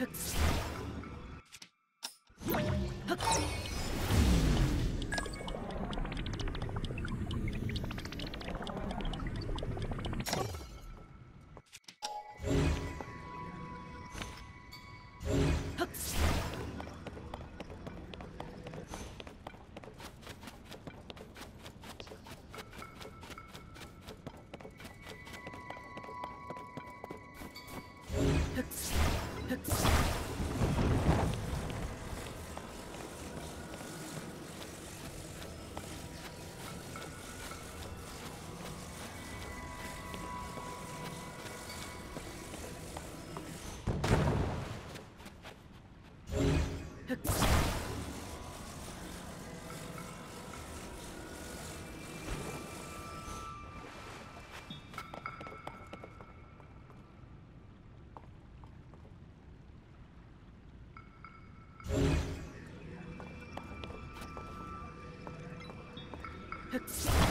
Hups. Huh? Accept.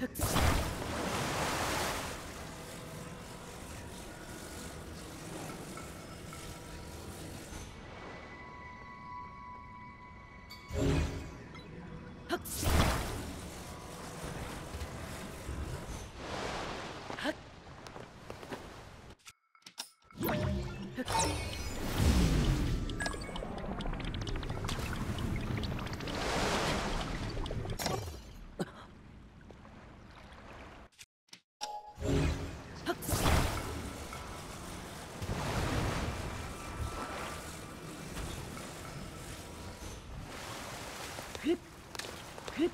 Huh. Hıp. Hıp.